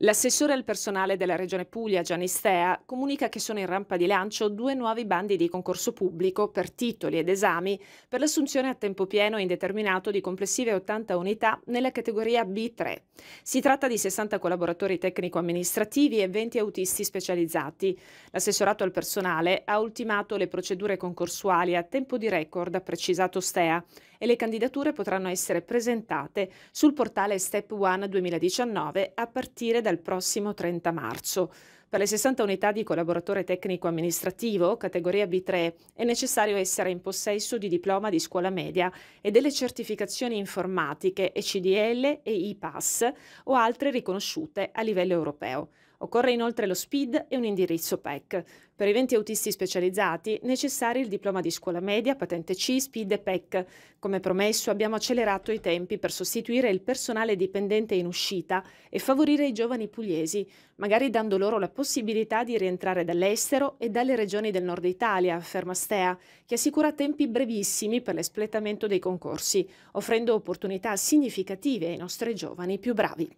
L'assessore al personale della Regione Puglia, Gianni Stea, comunica che sono in rampa di lancio due nuovi bandi di concorso pubblico per titoli ed esami per l'assunzione a tempo pieno e indeterminato di complessive 80 unità nella categoria B3. Si tratta di 60 collaboratori tecnico-amministrativi e 20 autisti specializzati. L'assessorato al personale ha ultimato le procedure concorsuali a tempo di record, ha precisato Stea, e le candidature potranno essere presentate sul portale Step One 2019 a partire dal prossimo 30 marzo. Per le 60 unità di collaboratore tecnico amministrativo, categoria B3, è necessario essere in possesso di diploma di scuola media e delle certificazioni informatiche ECDL e IPAS o altre riconosciute a livello europeo. Occorre inoltre lo SPID e un indirizzo PEC. Per i 20 autisti specializzati necessari il diploma di scuola media, patente C, SPID e PEC. Come promesso abbiamo accelerato i tempi per sostituire il personale dipendente in uscita e favorire i giovani pugliesi, magari dando loro la possibilità di rientrare dall'estero e dalle regioni del nord Italia, afferma Stea, che assicura tempi brevissimi per l'espletamento dei concorsi, offrendo opportunità significative ai nostri giovani più bravi.